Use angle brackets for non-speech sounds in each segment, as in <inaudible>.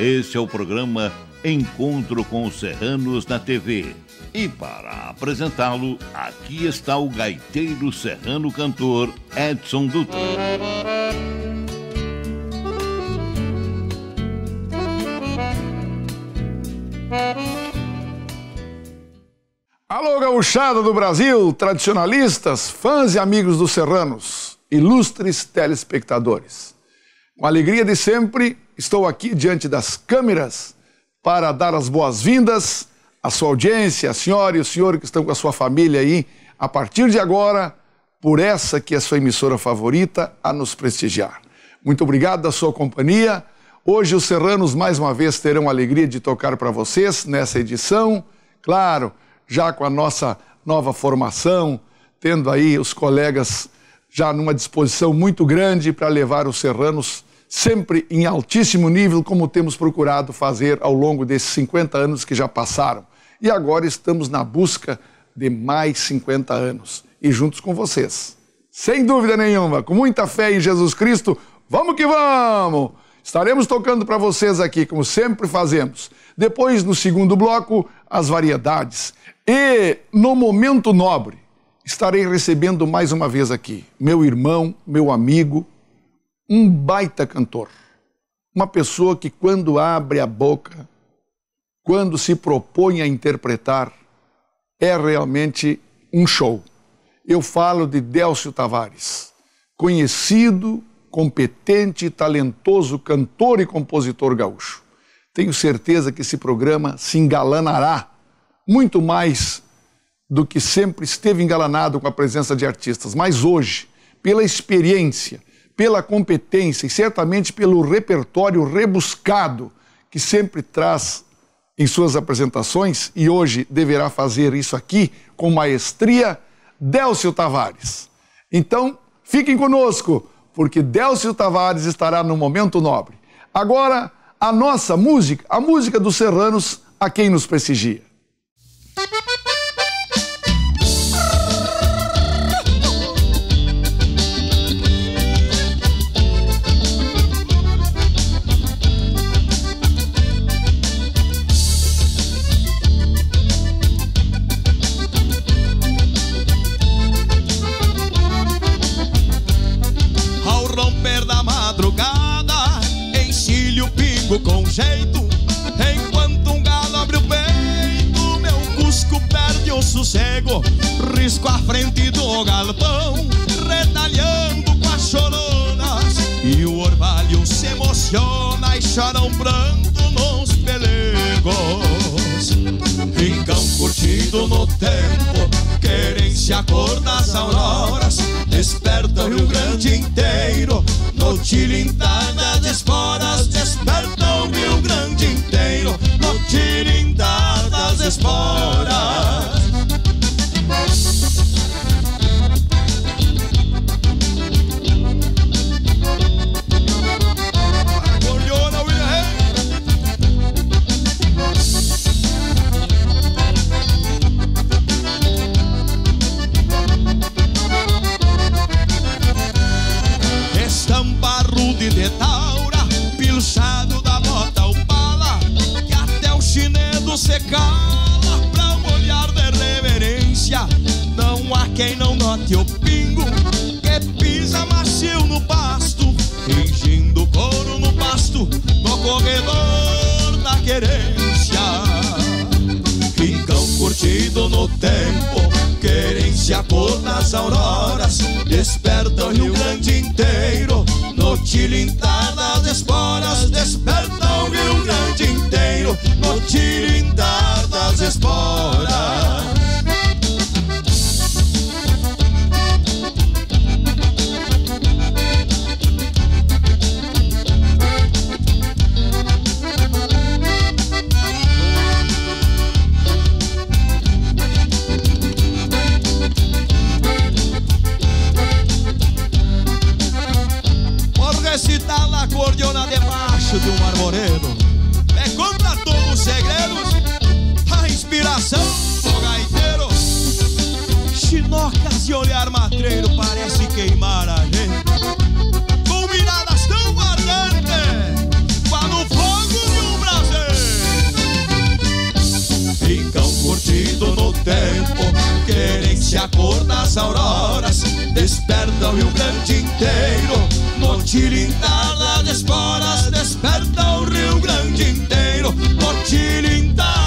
Este é o programa Encontro com os Serranos na TV. E para apresentá-lo, aqui está o gaiteiro serrano cantor Edson Dutra. Alô, gauchada do Brasil, tradicionalistas, fãs e amigos dos serranos, ilustres telespectadores. Com alegria de sempre, estou aqui diante das câmeras para dar as boas-vindas à sua audiência, a senhora e o senhor que estão com a sua família aí, a partir de agora, por essa que é a sua emissora favorita, a nos prestigiar. Muito obrigado da sua companhia. Hoje os serranos mais uma vez terão a alegria de tocar para vocês nessa edição. Claro, já com a nossa nova formação, tendo aí os colegas já numa disposição muito grande para levar os serranos sempre em altíssimo nível, como temos procurado fazer ao longo desses 50 anos que já passaram. E agora estamos na busca de mais 50 anos e juntos com vocês. Sem dúvida nenhuma, com muita fé em Jesus Cristo, vamos que vamos! Estaremos tocando para vocês aqui, como sempre fazemos. Depois, no segundo bloco, as variedades. E no momento nobre, estarei recebendo mais uma vez aqui meu irmão, meu amigo, um baita cantor. Uma pessoa que, quando abre a boca, quando se propõe a interpretar, é realmente um show. Eu falo de Délcio Tavares, conhecido competente e talentoso cantor e compositor gaúcho. Tenho certeza que esse programa se engalanará muito mais do que sempre esteve engalanado com a presença de artistas, mas hoje, pela experiência, pela competência e certamente pelo repertório rebuscado que sempre traz em suas apresentações e hoje deverá fazer isso aqui com maestria, Délcio Tavares. Então, fiquem conosco porque Délcio Tavares estará no momento nobre. Agora, a nossa música, a música dos serranos, a quem nos prestigia. Sossego. Risco à frente do galpão, retalhando com as choronas. E o orvalho se emociona e chora um pranto nos pelegos. Ficam curtindo no tempo, querem-se a cor das auroras. Desperta o Rio Grande inteiro, no tilintar das esporas. Esse olhar matreiro parece queimar a gente. Com miradas tão ardentes, para o fogo de um prazer. Ficam curtido no tempo, querem se acordar às auroras. Despertam o Rio Grande inteiro, no tilintar das esporas. Despertam o Rio Grande inteiro, no tilintar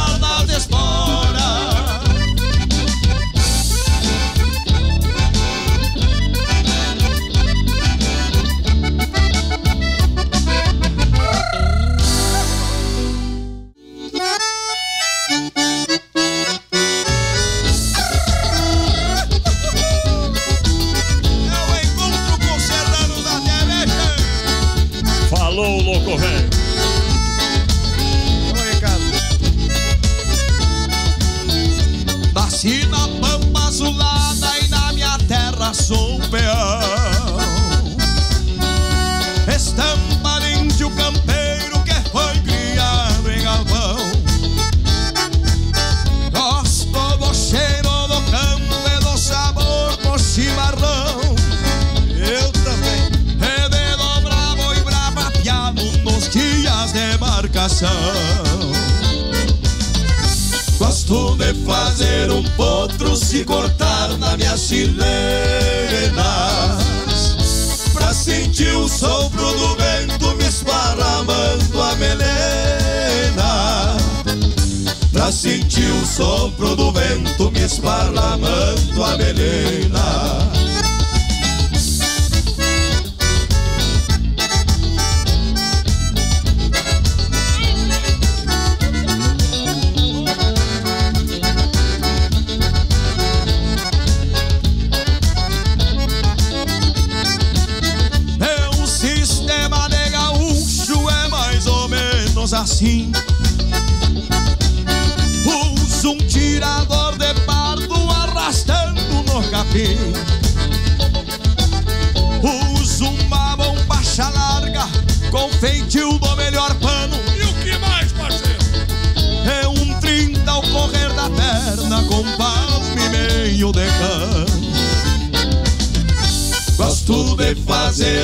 o sopro do vento me esparramando a melena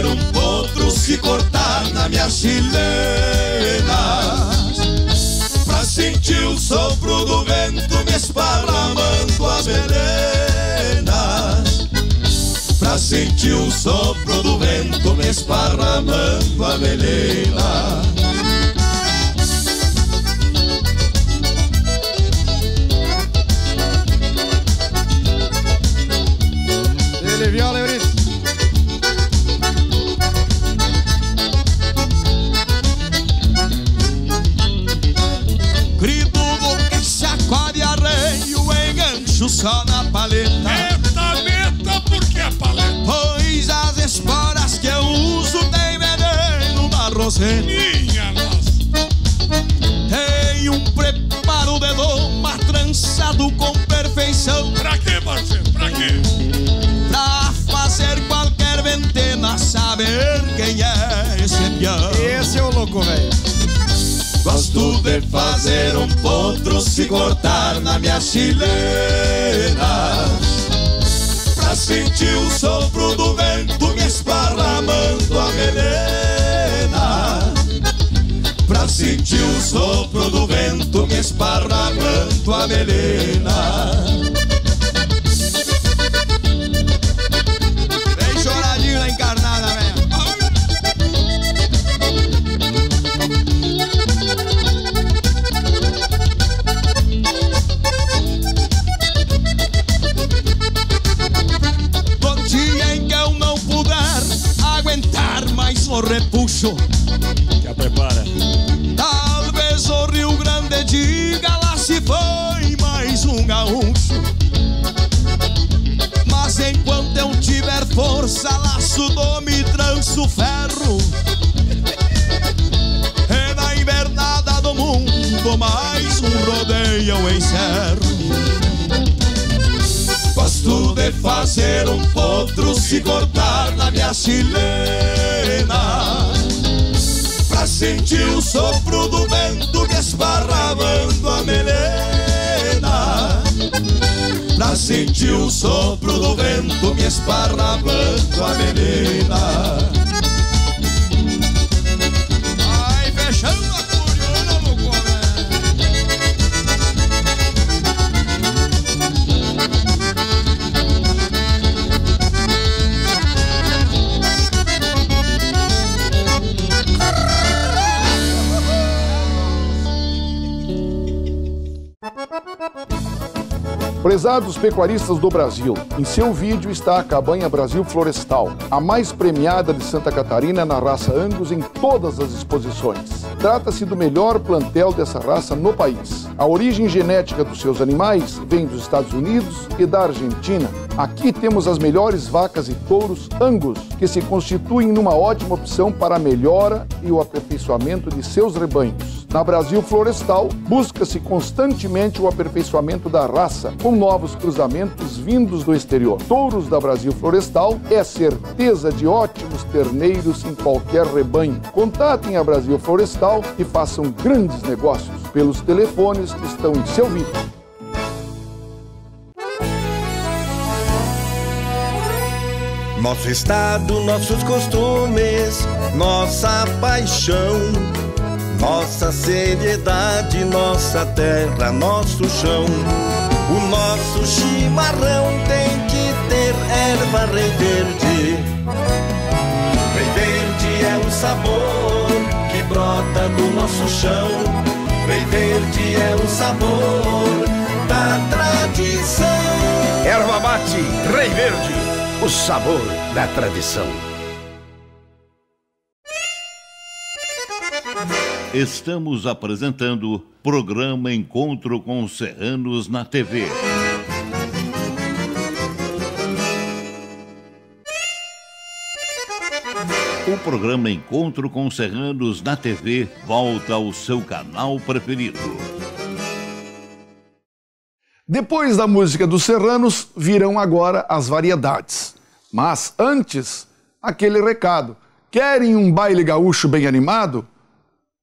um potro se cortar na minha chilena. Pra sentir o sopro do vento me esparramando as melenas Pra sentir o sopro do vento me esparramando a melena Fazer um potro se cortar na minha chilena. Pra sentir o sopro do vento me esparramando a melena. Pra sentir o sopro do vento me esparramando a melena repuxo Já prepara. Talvez o Rio Grande diga lá se foi mais um gaúcho. Mas enquanto eu tiver força, laço dome tranço ferro. É na invernada do mundo mais um rodeio eu encerro. Gosto de fazer um potro se cortar na minha chilena Pra sentir o sopro do vento me esparramando a melena. Pra sentir o sopro do vento me esparramando a melena Prezados pecuaristas do Brasil, em seu vídeo está a Cabanha Brasil Florestal, a mais premiada de Santa Catarina na raça Angus em todas as exposições. Trata-se do melhor plantel dessa raça no país. A origem genética dos seus animais vem dos Estados Unidos e da Argentina. Aqui temos as melhores vacas e touros Angus, que se constituem numa ótima opção para a melhora e o aperfeiçoamento de seus rebanhos. Na Brasil Florestal, busca-se constantemente o aperfeiçoamento da raça, com novos cruzamentos vindos do exterior. Touros da Brasil Florestal é certeza de ótimos terneiros em qualquer rebanho. Contatem a Brasil Florestal e façam grandes negócios pelos telefones que estão em seu vídeo. Nosso estado, nossos costumes, nossa paixão, nossa seriedade, nossa terra, nosso chão. O nosso chimarrão tem que ter erva rei verde. Rei verde é o sabor que brota do nosso chão. Rei verde é o sabor da tradição. Erva mate, rei verde o sabor da tradição. Estamos apresentando programa Encontro com Serranos na TV. O programa Encontro com Serranos na TV volta ao seu canal preferido. Depois da música dos serranos, virão agora as variedades. Mas antes, aquele recado. Querem um baile gaúcho bem animado?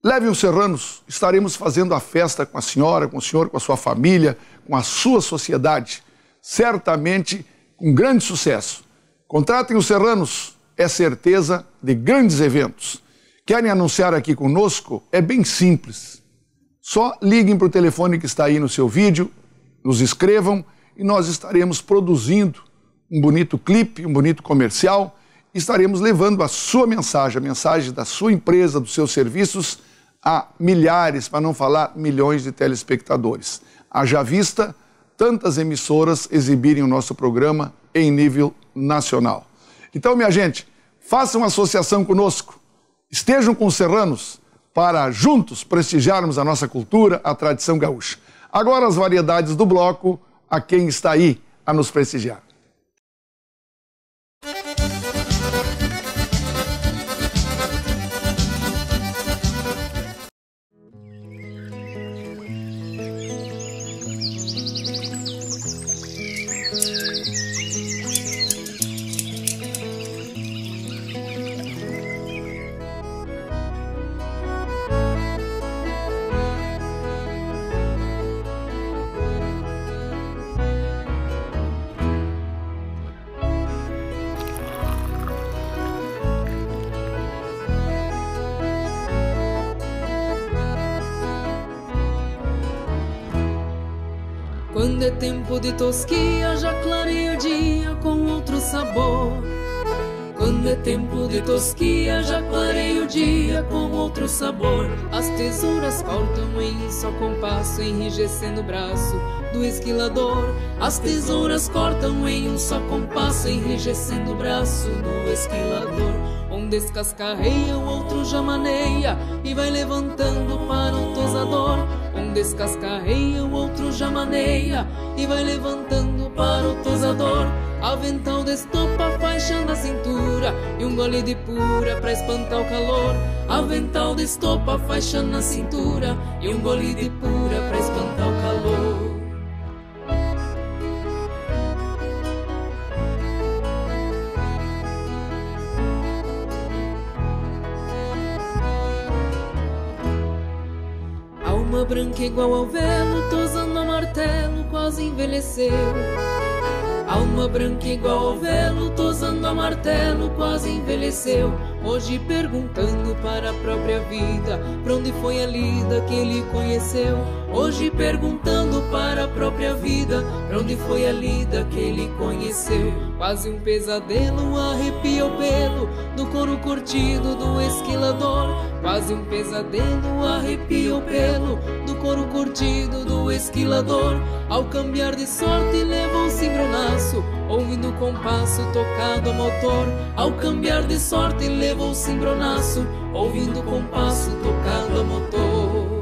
Levem os serranos, estaremos fazendo a festa com a senhora, com o senhor, com a sua família, com a sua sociedade. Certamente com grande sucesso. Contratem os serranos, é certeza de grandes eventos. Querem anunciar aqui conosco? É bem simples. Só liguem para o telefone que está aí no seu vídeo nos escrevam e nós estaremos produzindo um bonito clipe, um bonito comercial. Estaremos levando a sua mensagem, a mensagem da sua empresa, dos seus serviços, a milhares, para não falar milhões de telespectadores. Haja vista tantas emissoras exibirem o nosso programa em nível nacional. Então, minha gente, façam associação conosco, estejam com os serranos para juntos prestigiarmos a nossa cultura, a tradição gaúcha. Agora as variedades do bloco, a quem está aí a nos prestigiar. Quando é tempo de tosquia, já clareia o dia com outro sabor. Quando é tempo de tosquia, já clareia o dia com outro sabor. As tesouras cortam em um só compasso, enrijecendo o braço do esquilador. As tesouras cortam em um só compasso, enrijecendo o braço do esquilador. Um descascarreia, o outro já maneia e vai levantando para o tosador. Descascarreia, o outro já maneia e vai levantando para o tosador. Avental destopa a faixa na cintura e um gole de pura pra espantar o calor. Avental destopa a faixa na cintura e um gole de pura Branca igual ao velo, tosando a martelo, quase envelheceu. Alma branca igual ao velo, tosando a martelo, quase envelheceu. Hoje perguntando para a própria vida, pra onde foi a lida que ele conheceu. Hoje perguntando para a própria vida, pra onde foi a lida que ele conheceu. Quase um pesadelo arrepia o pelo do couro curtido do esquilador. Quase um pesadelo arrepia o pelo do couro curtido do esquilador. Ao cambiar de sorte levou o cimbronaço, ouvindo o compasso tocado a motor. Ao cambiar de sorte levou o cimbronaço, ouvindo o compasso tocando a motor.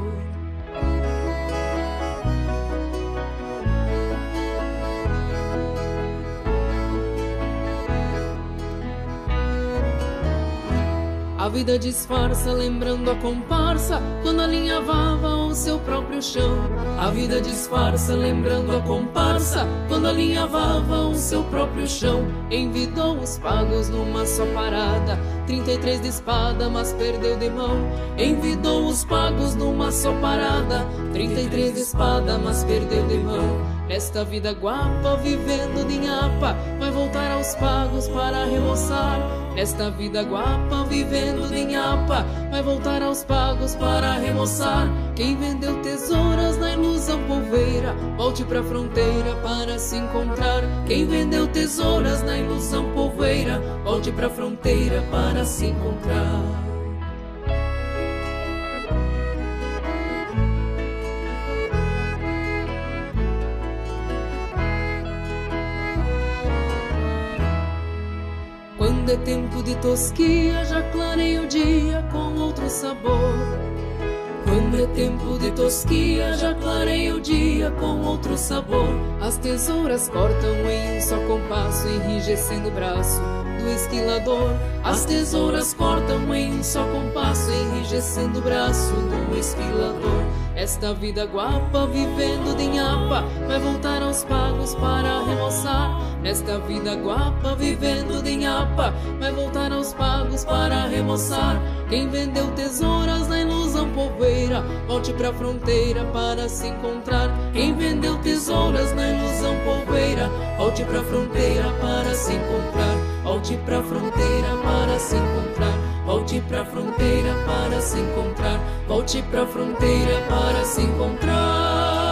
A vida disfarça, lembrando a comparsa, quando alinhavava o seu próprio chão. A vida disfarça, lembrando a comparsa, quando alinhavava o seu próprio chão. Envidou os pagos numa só parada, 33 de espada, mas perdeu de mão. Envidou os pagos numa só parada, 33 de espada, mas perdeu de mão. Nesta vida guapa, vivendo de nhapa, vai voltar aos pagos para remoçar. Nesta vida guapa, vivendo de nhapa, vai voltar aos pagos para remoçar. Quem vendeu tesouras na ilusão polveira, volte pra fronteira para se encontrar. Quem vendeu tesouras na ilusão polveira, volte pra fronteira para se encontrar. Quando é tempo de tosquia, já clarei o dia com outro sabor. Quando é tempo de tosquia, já clarei o dia com outro sabor. As tesouras cortam em um só compasso, enrijecendo o braço do esquilador. As tesouras cortam em um só compasso, enrijecendo o braço do esquilador. Esta vida guapa, vivendo de nhapa, vai voltar aos pagos para remoçar. Nesta vida guapa, vivendo de nhapa, vai voltar aos pagos para remoçar. Quem vendeu tesouras na ilusão poveira, volte pra fronteira para se encontrar. Quem vendeu tesouras na ilusão poveira, volte pra fronteira para se encontrar. Volte pra fronteira para se encontrar. Volte pra fronteira para se encontrar. Volte pra fronteira para se encontrar.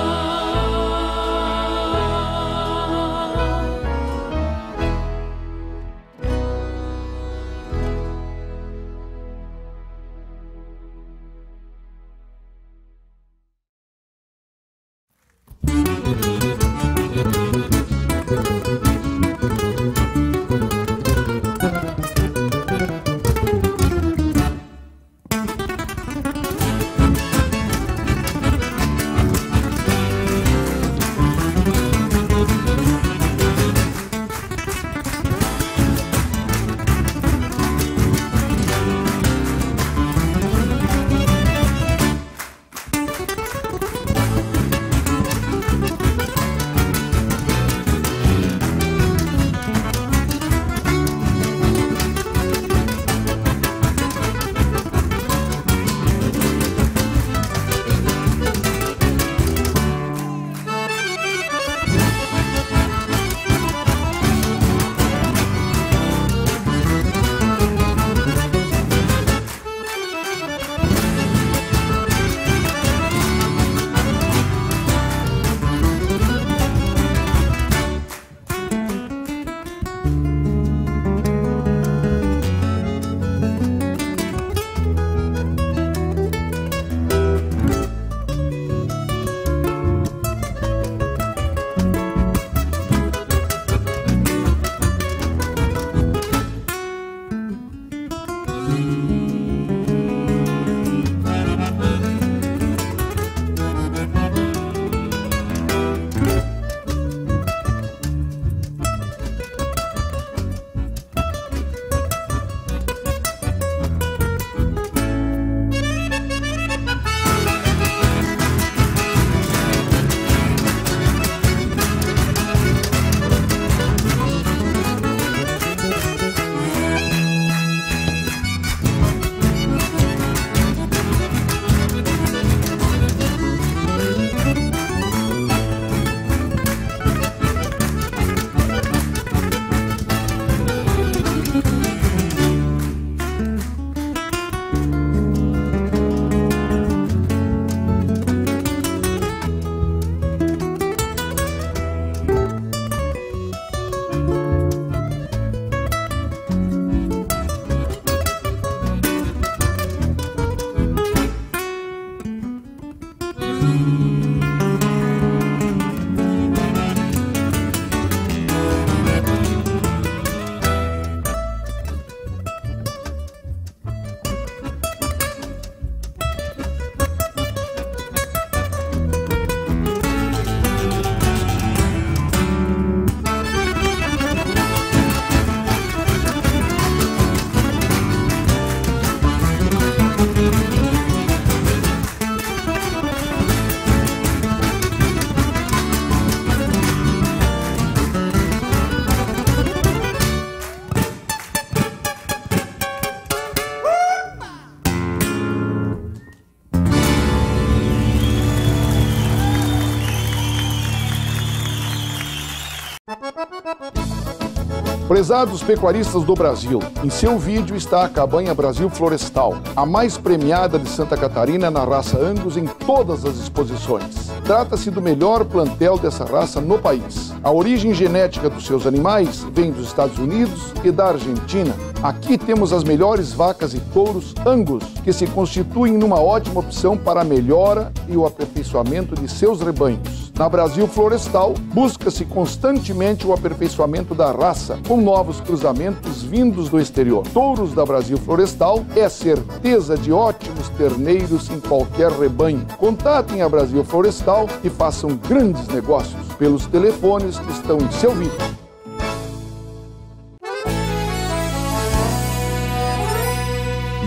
Prezados pecuaristas do Brasil, em seu vídeo está a Cabanha Brasil Florestal, a mais premiada de Santa Catarina na raça Angus em todas as exposições. Trata-se do melhor plantel dessa raça no país. A origem genética dos seus animais vem dos Estados Unidos e da Argentina. Aqui temos as melhores vacas e touros Angus, que se constituem numa ótima opção para a melhora e o aperfeiçoamento de seus rebanhos. Na Brasil Florestal, busca-se constantemente o aperfeiçoamento da raça, com novos cruzamentos vindos do exterior. Touros da Brasil Florestal é certeza de ótimos terneiros em qualquer rebanho. Contatem a Brasil Florestal e façam grandes negócios pelos telefones que estão em seu vídeo.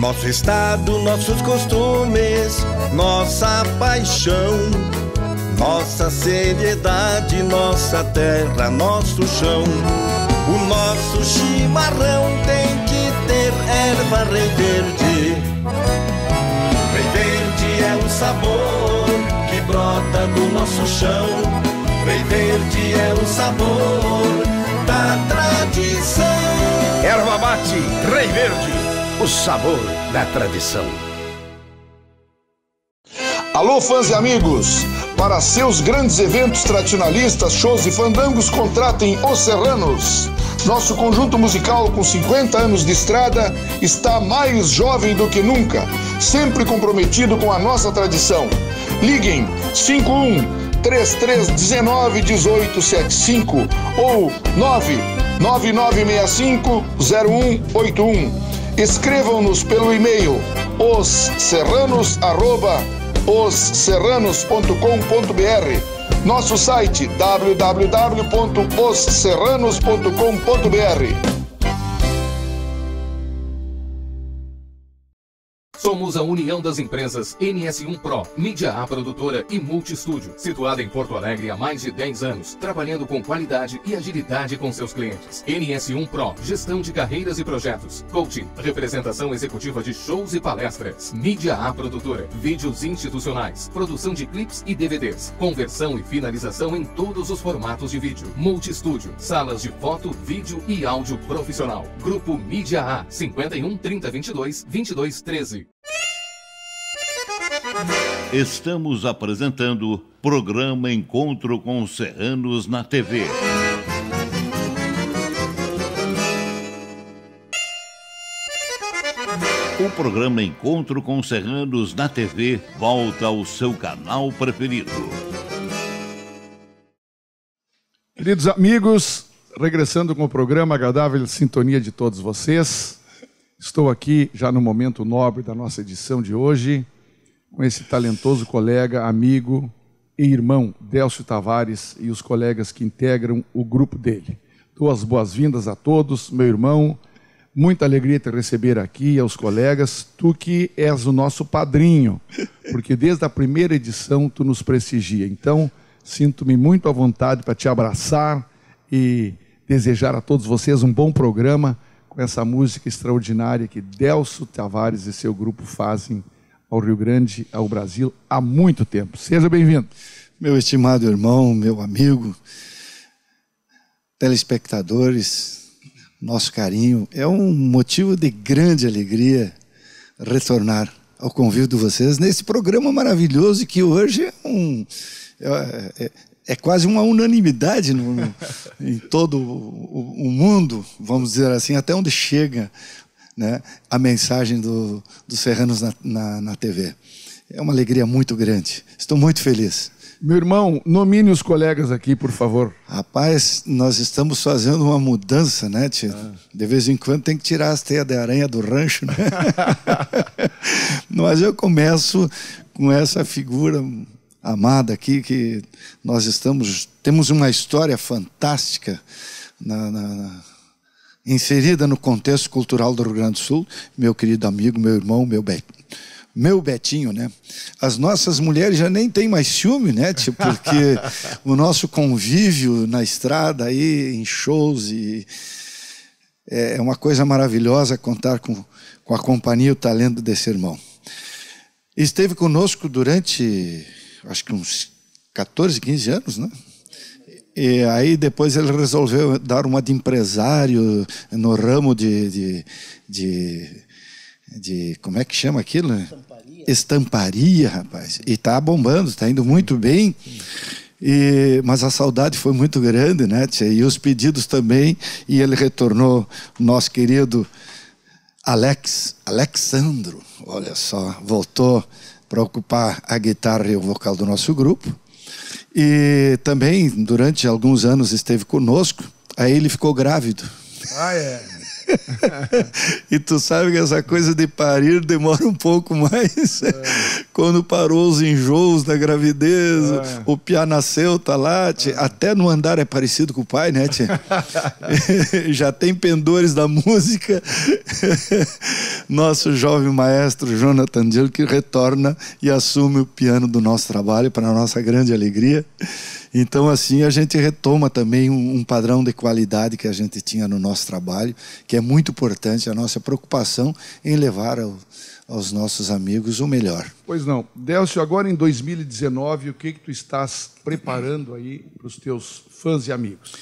Nosso estado, nossos costumes, nossa paixão, nossa seriedade, nossa terra, nosso chão. O nosso chimarrão tem que ter erva rei verde. Rei verde é o sabor que brota do nosso chão. Rei verde é o sabor da tradição. Erva mate, Rei Verde, o sabor da tradição. Alô, fãs e amigos! Para seus grandes eventos tradicionalistas, shows e fandangos, contratem Os Serranos. Nosso conjunto musical, com 50 anos de estrada, está mais jovem do que nunca, sempre comprometido com a nossa tradição. Liguem 51 3319 1875 ou 99965 0181. Escrevam-nos pelo e-mail osserranos@osserranos.com.br. Nosso site www.osserranos.com.br. Somos a união das empresas NS1 Pro, Mídia A Produtora e Multistúdio, situada em Porto Alegre há mais de 10 anos, trabalhando com qualidade e agilidade com seus clientes. NS1 Pro, gestão de carreiras e projetos, coaching, representação executiva de shows e palestras. Mídia A Produtora, vídeos institucionais, produção de clips e DVDs, conversão e finalização em todos os formatos de vídeo. Multistúdio, salas de foto, vídeo e áudio profissional. Grupo Mídia A, 51 30 22 22 13. Estamos apresentando programa Encontro com Serranos na TV. O programa Encontro com Serranos na TV volta ao seu canal preferido. Queridos amigos, regressando com o programa Agradável Sintonia de todos vocês, estou aqui já no momento nobre da nossa edição de hoje com esse talentoso colega, amigo e irmão Délcio Tavares e os colegas que integram o grupo dele. Dou as boas-vindas a todos, meu irmão. Muita alegria te receber aqui, aos colegas. Tu que és o nosso padrinho, porque desde a primeira edição tu nos prestigia. Então, sinto-me muito à vontade para te abraçar e desejar a todos vocês um bom programa com essa música extraordinária que Delcio Tavares e seu grupo fazem ao Rio Grande, ao Brasil, há muito tempo. Seja bem-vindo. Meu estimado irmão, meu amigo, telespectadores, nosso carinho, é um motivo de grande alegria retornar ao convívio de vocês nesse programa maravilhoso que hoje é um. É, é, é quase uma unanimidade no, no, em todo o, o, mundo, vamos dizer assim, até onde chega né, a mensagem do, dos Serranos na, na, na TV. É uma alegria muito grande. Estou muito feliz. Meu irmão, nomine os colegas aqui, por favor. Rapaz, nós estamos fazendo uma mudança, né, tio? Ah. De vez em quando tem que tirar as teias de aranha do rancho, né? <laughs> Mas eu começo com essa figura amada aqui, que nós estamos. Temos uma história fantástica na, na inserida no contexto cultural do Rio Grande do Sul, meu querido amigo, meu irmão, meu. Meu Betinho, né? As nossas mulheres já nem têm mais ciúme, né? Tipo, porque <laughs> o nosso convívio na estrada aí, em shows e é uma coisa maravilhosa contar com, com a companhia e o talento desse irmão. Esteve conosco durante, acho que uns 14, 15 anos, né? E aí depois ele resolveu dar uma de empresário no ramo de, de, de, de como é que chama aquilo? Estamparia. Estamparia, rapaz. E tá bombando, está indo muito bem. E, mas a saudade foi muito grande, né, tia? E os pedidos também. E ele retornou, nosso querido Alex, Alexandro, olha só, voltou para ocupar a guitarra e o vocal do nosso grupo. E também, durante alguns anos, esteve conosco. Aí ele ficou grávido. Ah, é. <laughs> e tu sabe que essa coisa de parir demora um pouco mais. É. Quando parou os enjoos da gravidez, é. o piá nasceu, tá lá. É. Até no andar é parecido com o pai, né, tia? <laughs> Já tem pendores da música. Nosso jovem maestro Jonathan Dill que retorna e assume o piano do nosso trabalho para nossa grande alegria. Então, assim, a gente retoma também um, um, padrão de qualidade que a gente tinha no nosso trabalho, que é muito importante, a nossa preocupação em levar ao, aos nossos amigos o melhor. Pois não. Delcio, agora em 2019, o que, que tu estás preparando aí para os teus fãs e amigos?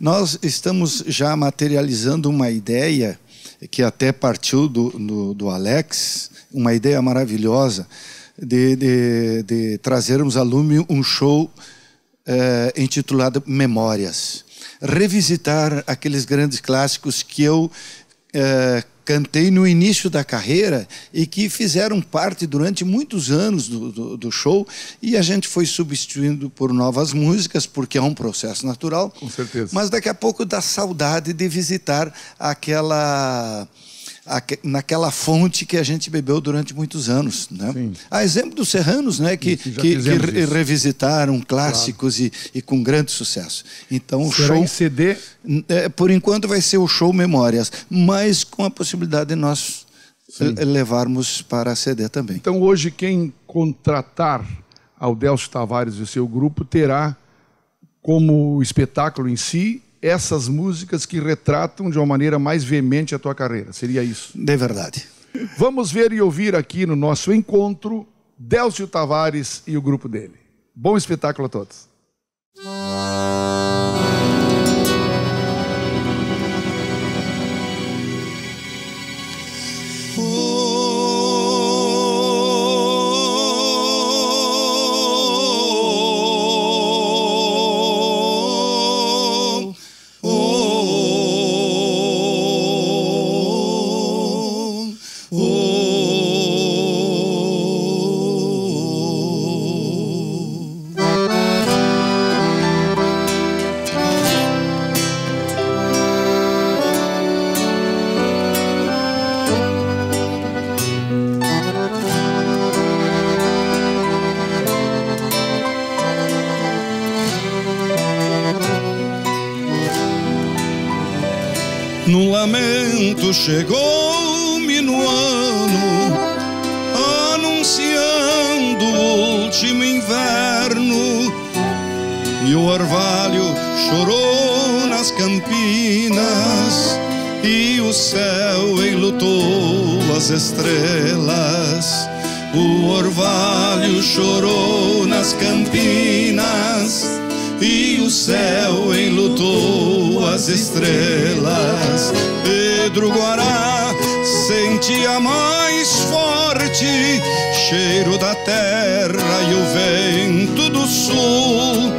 Nós estamos já materializando uma ideia que até partiu do, do, do Alex, uma ideia maravilhosa de, de, de trazermos a Lume um show uh, intitulado Memórias. Revisitar aqueles grandes clássicos que eu uh, cantei no início da carreira e que fizeram parte durante muitos anos do, do, do, show e a gente foi substituindo por novas músicas porque é um processo natural. Com certeza. Mas daqui a pouco dá saudade de visitar aquela naquela fonte que a gente bebeu durante muitos anos. Né? Sim. A exemplo dos Serranos, né, que, que, que revisitaram clássicos claro. e, e, com grande sucesso. Então, o Será show. em CD? É, por enquanto vai ser o show Memórias, mas com a possibilidade de nós Sim. levarmos para CD também. Então, hoje, quem contratar ao Delcio Tavares e o seu grupo terá como espetáculo em si essas músicas que retratam de uma maneira mais veemente a tua carreira. Seria isso? De verdade. Vamos ver e ouvir aqui no nosso encontro Delcio Tavares e o grupo dele. Bom espetáculo a todos. Céu enlutou as estrelas. Pedro Guará sentia mais forte cheiro da terra e o vento do sul.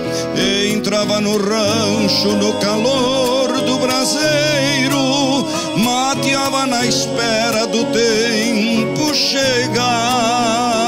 Entrava no rancho no calor do braseiro, mateava na espera do tempo chegar.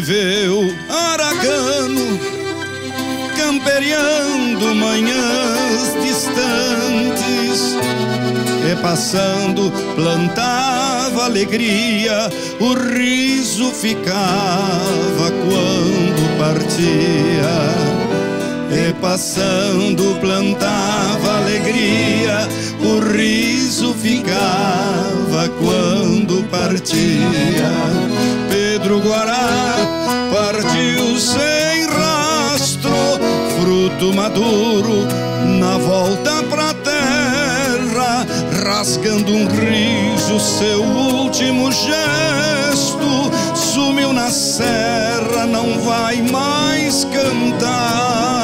Viveu aragano, camperiando manhãs distantes e passando plantava alegria, o riso ficava quando partia. E passando plantava alegria, o riso ficava quando partia. Pedro Guará partiu sem rastro, fruto maduro na volta pra terra, rasgando um riso, seu último gesto. Sumiu na serra, não vai mais cantar.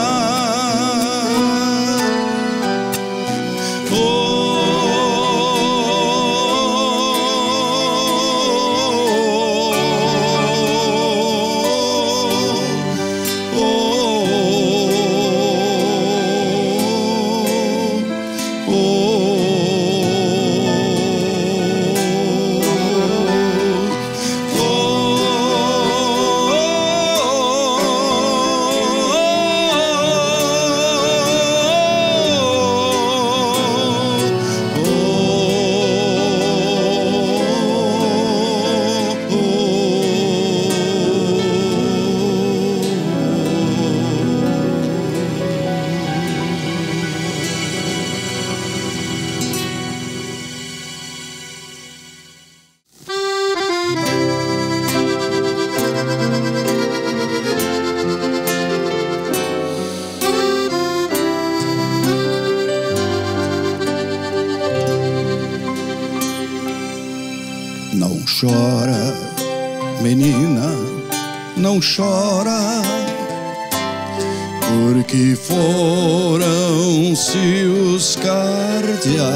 Os cardeais,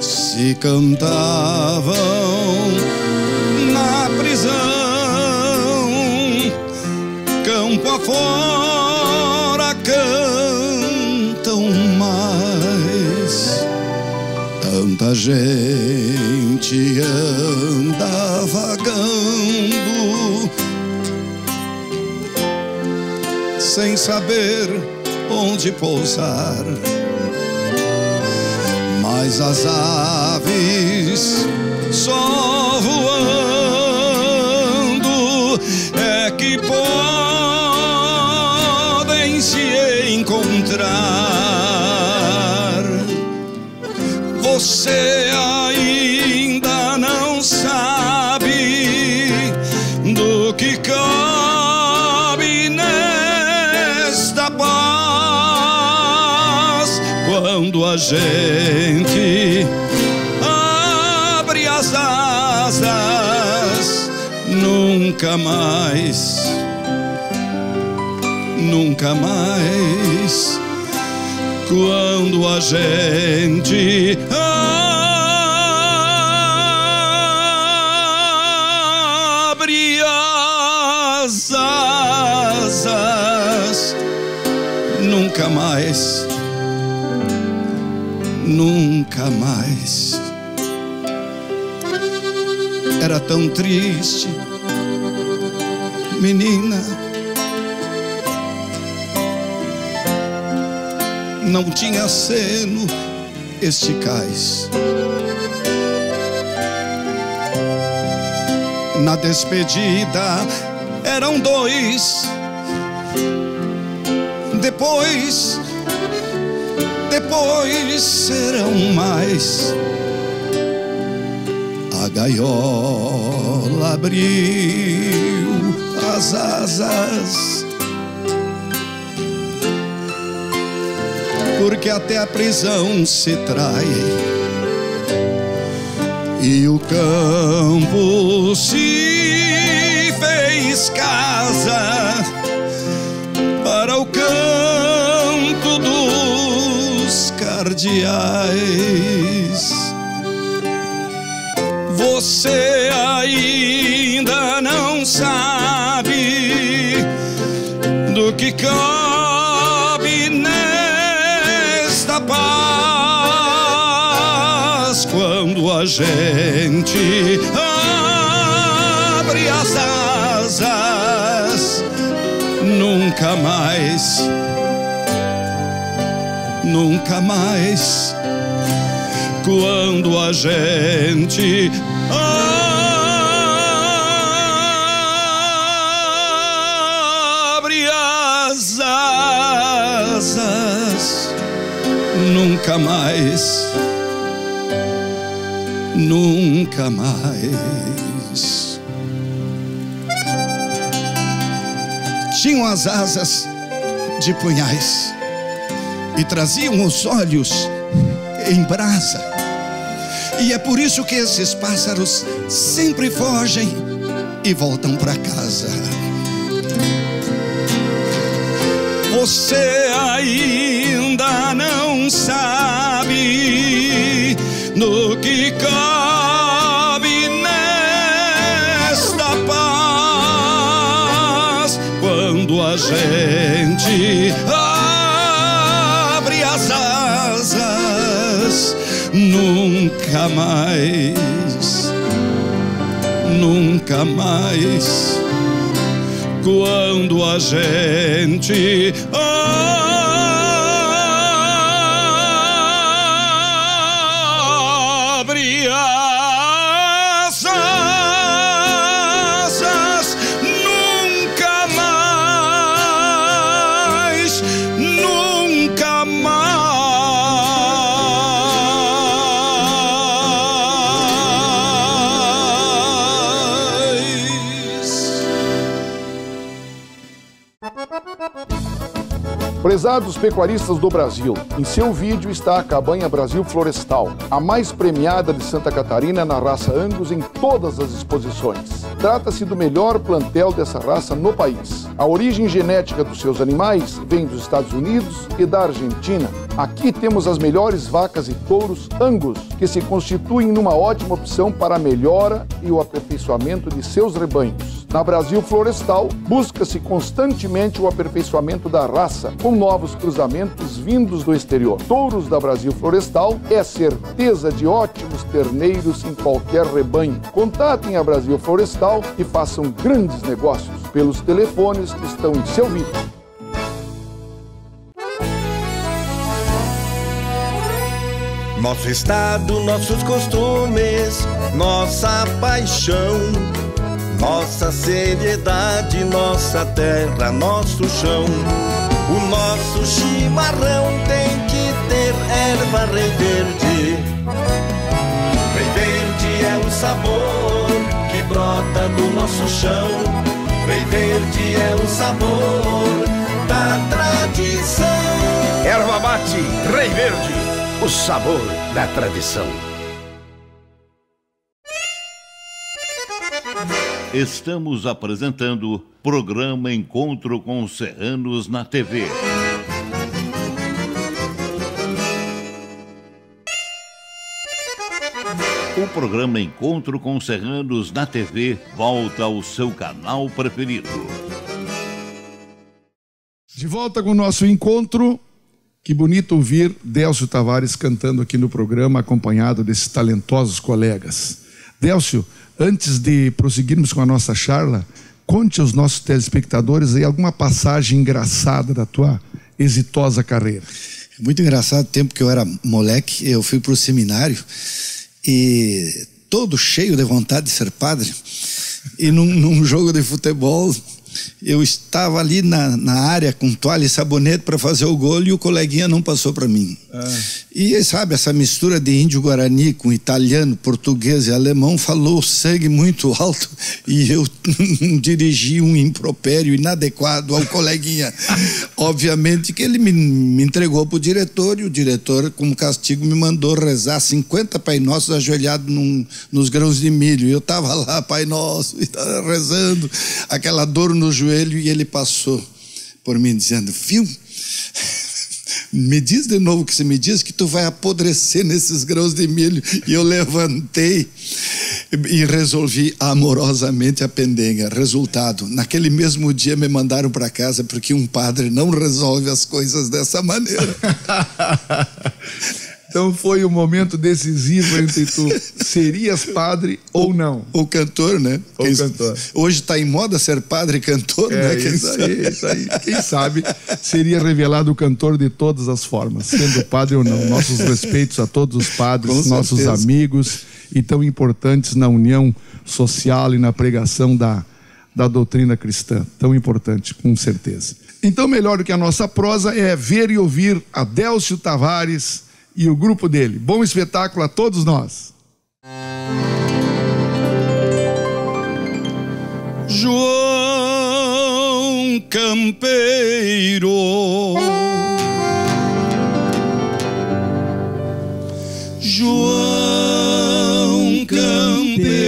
se cantavam na prisão, campo afora cantam mais. Tanta gente anda vagando sem saber onde pousar. Mas as aves só voando é que podem se encontrar. Você Nunca mais, nunca mais. Quando a gente abre as asas, nunca mais, nunca mais. Era tão triste, menina. não tinha seno este cais. Na despedida eram dois. Depois, depois serão mais. A gaiola abriu as asas. porque até a prisão se trai. E o campo se fez casa para o canto dos cardeais. Você ainda não sabe que cabe nesta paz quando a gente abre as asas nunca mais nunca mais. Quando a gente nunca mais, nunca mais. Tinham as asas de punhais e traziam os olhos em brasa. E é por isso que esses pássaros sempre fogem e voltam para casa. Você ainda não sabe no que cabe nesta paz quando a gente abre as asas, nunca mais, nunca mais. Quando a gente Prezados pecuaristas do Brasil, em seu vídeo está a Cabanha Brasil Florestal, a mais premiada de Santa Catarina na raça Angus em todas as exposições. Trata-se do melhor plantel dessa raça no país. A origem genética dos seus animais vem dos Estados Unidos e da Argentina. Aqui temos as melhores vacas e touros Angus, que se constituem numa ótima opção para a melhora e o aperfeiçoamento de seus rebanhos. Na Brasil Florestal, busca-se constantemente o aperfeiçoamento da raça, com novos cruzamentos vindos do exterior. Touros da Brasil Florestal é certeza de ótimos terneiros em qualquer rebanho. Contatem a Brasil Florestal e façam grandes negócios pelos telefones que estão em seu vídeo. Nosso estado, nossos costumes, nossa paixão, nossa seriedade, nossa terra, nosso chão. O nosso chimarrão tem que ter erva rei verde. Rei verde é o sabor que brota do nosso chão. Rei verde é o sabor da tradição. Erva mate, Rei Verde, o sabor da tradição. Estamos apresentando programa Encontro com os Serranos na TV. O programa Encontro com os Serranos na TV volta ao seu canal preferido. De volta com o nosso encontro. Que bonito ouvir Délcio Tavares cantando aqui no programa, acompanhado desses talentosos colegas. Délcio, antes de prosseguirmos com a nossa charla, conte aos nossos telespectadores aí alguma passagem engraçada da tua exitosa carreira. Muito engraçado, tempo que eu era moleque, eu fui para o seminário e todo cheio de vontade de ser padre. E num, num jogo de futebol, eu estava ali na, na área com toalha e sabonete para fazer o gol e o coleguinha não passou para mim. E sabe, essa mistura de índio guarani com italiano, português e alemão falou sangue muito alto <laughs> e eu <laughs> dirigi um impropério inadequado ao coleguinha. <laughs> Obviamente que ele me, me entregou para o diretor e o diretor, como castigo, me mandou rezar 50 Pai Nossos ajoelhado num, nos grãos de milho. E eu estava lá, Pai Nosso, e rezando, aquela dor no joelho e ele passou por mim dizendo, viu? <laughs> me diz de novo que você me diz que tu vai apodrecer nesses grãos de milho. E eu levantei e resolvi amorosamente a pendenga. Resultado, naquele mesmo dia me mandaram para casa porque um padre não resolve as coisas dessa maneira. <laughs> Então foi o momento decisivo entre tu <laughs> serias padre ou não. Ou cantor, né? Ou Quem- cantor. Hoje está em moda ser padre e cantor, É né? Quem isso sabe? aí, isso aí. Quem sabe seria revelado o cantor de todas as formas, sendo padre ou não. Nossos respeitos a todos os padres, Com nossos certeza. amigos e tão importantes na união social e na pregação da, da doutrina cristã. Tão importante, com certeza. Então, melhor do que a nossa prosa é ver e ouvir Adélcio Tavares e o grupo dele. Bom espetáculo a todos nós. João Campeiro. João Campeiro.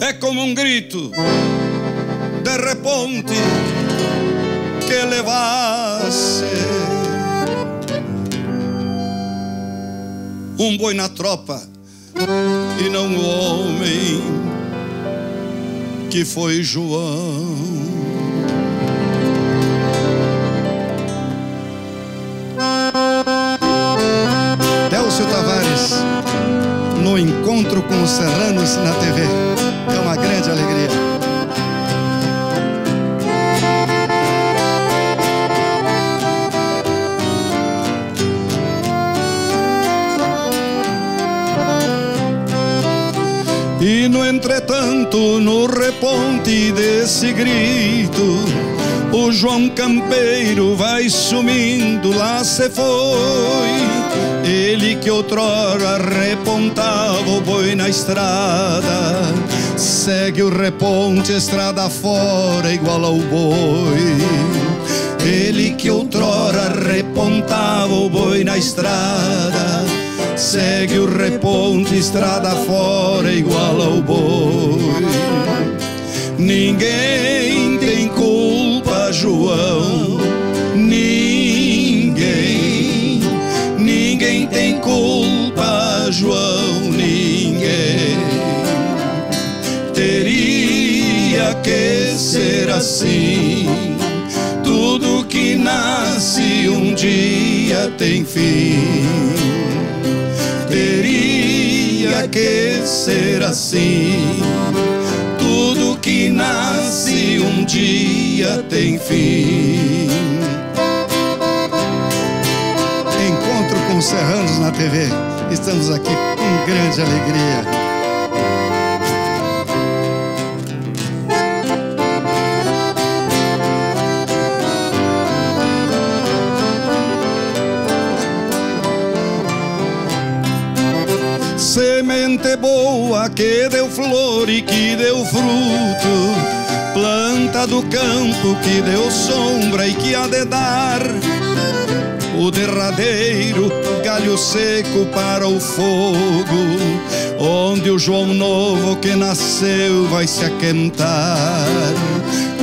É como um grito reponte que levasse um boi na tropa e não o homem que foi João. Delcio Tavares, no encontro com os serranos na TV. É uma grande alegria. No entretanto, no reponte desse grito, o João Campeiro vai sumindo, lá se foi. Ele que outrora repontava o boi na estrada, segue o reponte estrada fora, igual ao boi. Ele que outrora repontava o boi na estrada, segue o reponte estrada fora, igual ao boi. Ninguém tem culpa, João. Ninguém, ninguém tem culpa, João. Ninguém teria que ser assim. Tudo que nasce um dia tem fim. Que ser assim. Tudo que nasce um dia tem fim. Encontro com os Serranos na TV. Estamos aqui com grande alegria. Semente boa que deu flor e que deu fruto, planta do campo que deu sombra e que há de dar. O derradeiro galho seco para o fogo, onde o João Novo que nasceu vai se aquentar.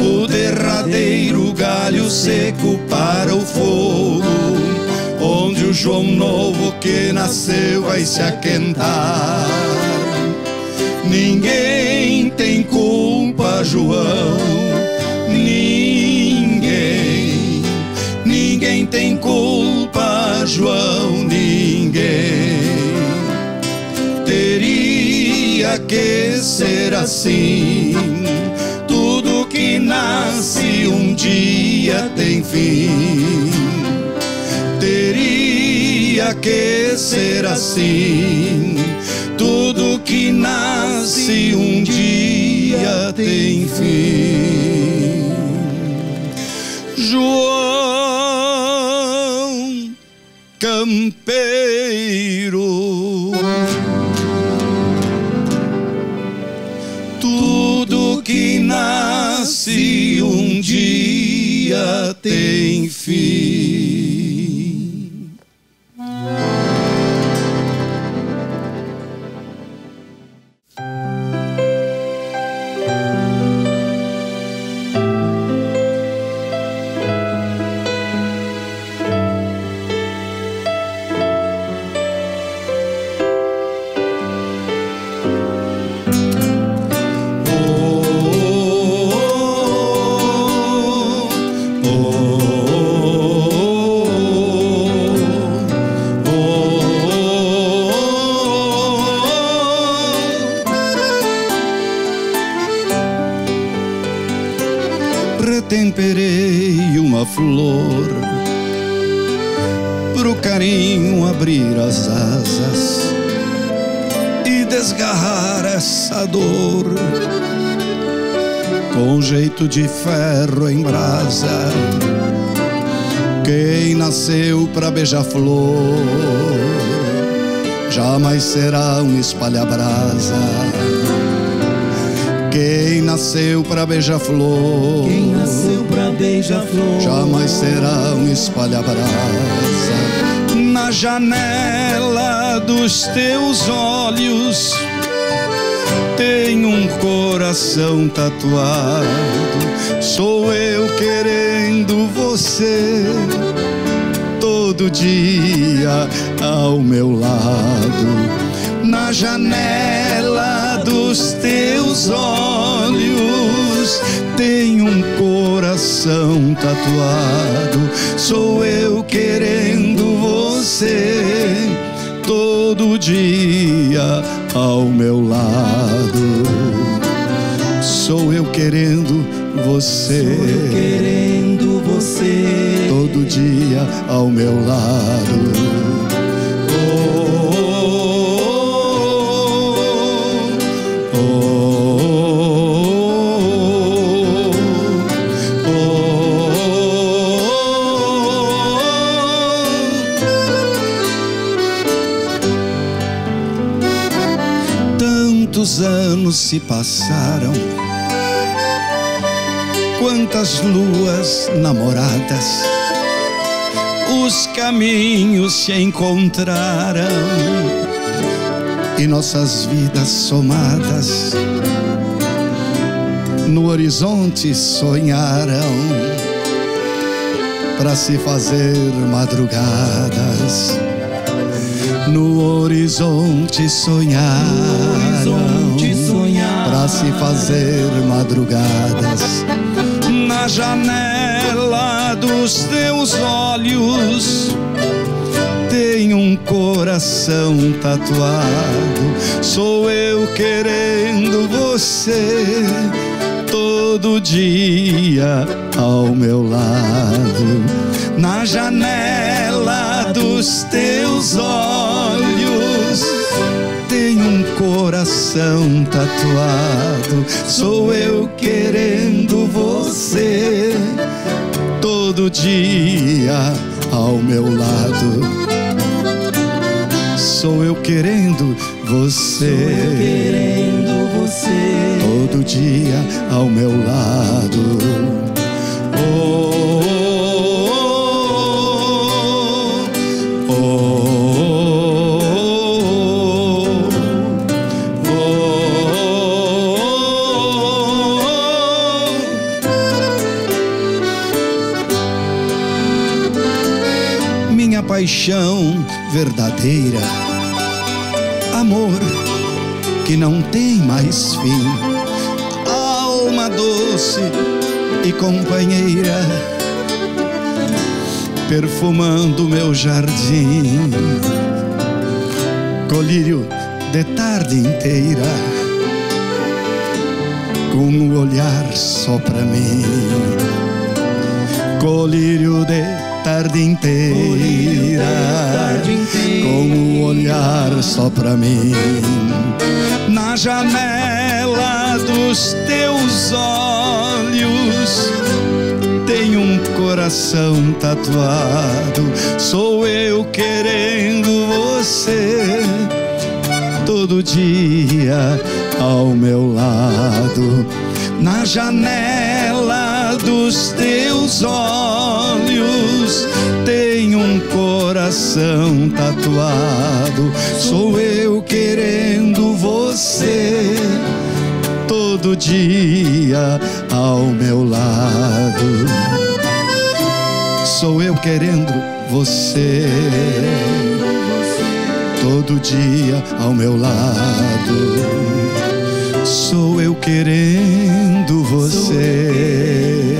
O derradeiro galho seco para o fogo, o João Novo que nasceu vai se aquentar. Ninguém tem culpa, João. Ninguém, ninguém tem culpa, João. Ninguém teria que ser assim. Tudo que nasce um dia tem fim. Teria que ser assim. Tudo que nasce um dia tem fim. João Campeiro. Nasceu pra beijar flor jamais será um espalha-brasa. Quem nasceu pra beija-flor Quem nasceu pra beija-flor jamais será um espalha-brasa. Na janela dos teus olhos tem um coração tatuado. Sou eu querendo você todo dia ao meu lado. Na janela dos teus olhos tem um coração tatuado. Sou eu querendo você todo dia ao meu lado. Sou eu querendo você. Ao meu lado. Tantos anos se passaram, quantas luas namoradas, os caminhos se encontraram e nossas vidas somadas no horizonte sonharam para se fazer madrugadas. No horizonte sonharam para se fazer madrugadas. Na janela dos teus olhos tem um coração tatuado. Sou eu querendo você todo dia ao meu lado. Na janela dos teus olhos tem um coração tatuado. Sou eu querendo você todo dia ao meu lado. Sou eu querendo você. Eu querendo você todo dia ao meu lado. Paixão verdadeira, amor que não tem mais fim. Alma doce e companheira, perfumando meu jardim, colírio de tarde inteira, com um olhar só pra mim, colírio de tarde inteira, com um olhar só pra mim, na janela dos teus olhos tem um coração tatuado. Sou eu querendo você todo dia ao meu lado. Na janela dos teus olhos tem um coração tatuado. Sou eu querendo você todo dia ao meu lado. Sou eu querendo você todo dia ao meu lado. Sou eu querendo você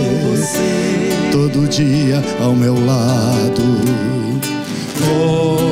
todo dia ao meu lado. Oh,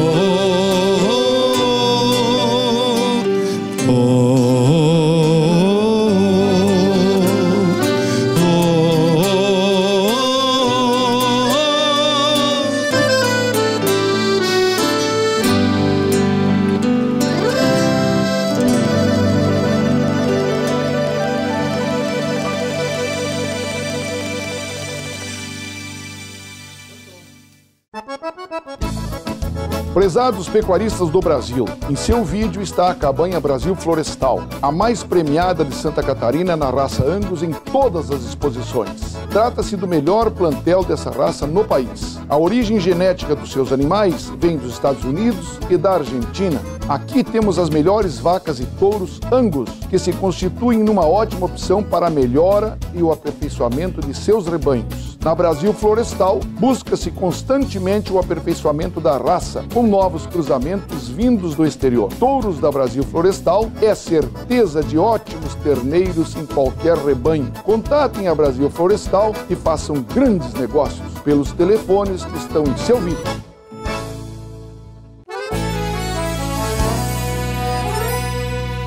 Prezados pecuaristas do Brasil, em seu vídeo está a Cabanha Brasil Florestal, a mais premiada de Santa Catarina na raça Angus em todas as exposições. Trata-se do melhor plantel dessa raça no país. A origem genética dos seus animais vem dos Estados Unidos e da Argentina. Aqui temos as melhores vacas e touros Angus, que se constituem numa ótima opção para a melhora e o aperfeiçoamento de seus rebanhos. Na Brasil Florestal, busca-se constantemente o aperfeiçoamento da raça, com novos cruzamentos vindos do exterior. Touros da Brasil Florestal é certeza de ótimos terneiros em qualquer rebanho. Contatem a Brasil Florestal e façam grandes negócios pelos telefones que estão em seu vídeo.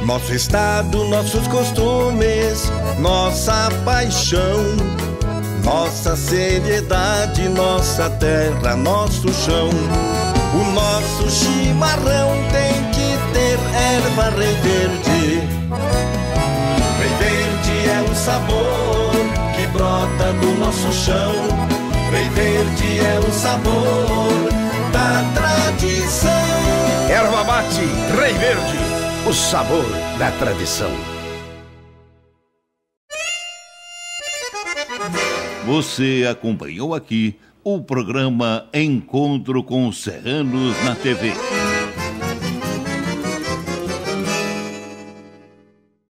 Nosso estado, nossos costumes, nossa paixão, nossa seriedade, nossa terra, nosso chão. O nosso chimarrão tem que ter erva rei verde. Rei verde é o sabor que brota do nosso chão. Rei verde é o sabor da tradição. Erva mate, Rei Verde, o sabor da tradição. Você acompanhou aqui o programa Encontro com os Serranos na TV.